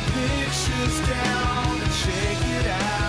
pictures down and shake it out.